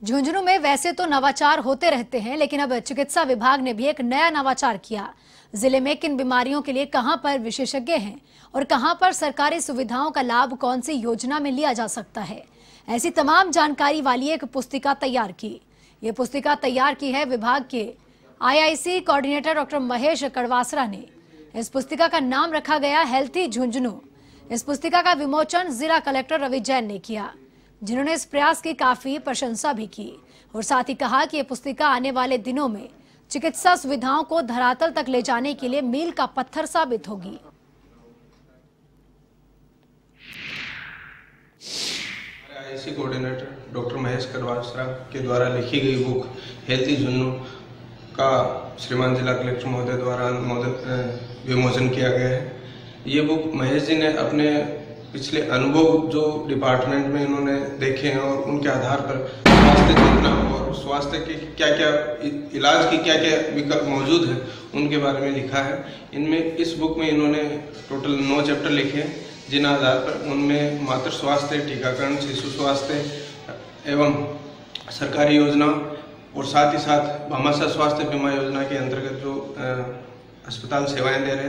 झुंझुनू में वैसे तो नवाचार होते रहते हैं, लेकिन अब चिकित्सा विभाग ने भी एक नया नवाचार किया। ज़िले में किन बीमारियों के लिए कहाँ पर विशेषज्ञ हैं और कहाँ पर सरकारी सुविधाओं का लाभ कौन सी योजना में लिया जा सकता है? ऐसी तमाम जानकारी वाली एक पुस्तिका तैयार की। ये पुस्तिका तैयार की है विभाग के IIC coordinator doctor Mahesh Kadwasra ने। इस पुस्तिका का नाम रखा गया हेल्थी झुंझुनू। इस पुस्तिका का विमोचन जिला कलेक्टर रवि जैन ने किया। जिन्होंने इस प्रयास की काफ़ी प्रशंसा भी की और साथ ही कहा कि यह पुस्तिका आने वाले दिनों में चिकित्सा सुविधाओं को धरातल तक ले जाने के लिए मील का पत्थर साबित होगी। IC coordinator doctor Mahesh Karwasra के द्वारा लिखी गई बुक हेल्थी जुन्नू का श्रीमान जिला कलेक्टर महोदय द्वारा विमोचन किया गया है। ये बुक महेश जी ने अपने पिछले अनुभव जो डिपार्टमेंट में इन्होंने देखे हैं और उनके आधार पर स्वास्थ्य चेतना और स्वास्थ्य के क्या क्या इलाज की क्या क्या विकल्प मौजूद है, उनके बारे में लिखा है। इनमें इस बुक में इन्होंने टोटल नौ चैप्टर लिखे हैं, जिन आधार पर उनमें मातृ स्वास्थ्य, टीकाकरण, शिशु स्वास्थ्य एवं सरकारी योजना और साथ ही साथ भामाशाह स्वास्थ्य बीमा योजना के अंतर्गत जो अस्पताल सेवाएँ दे रहे हैं।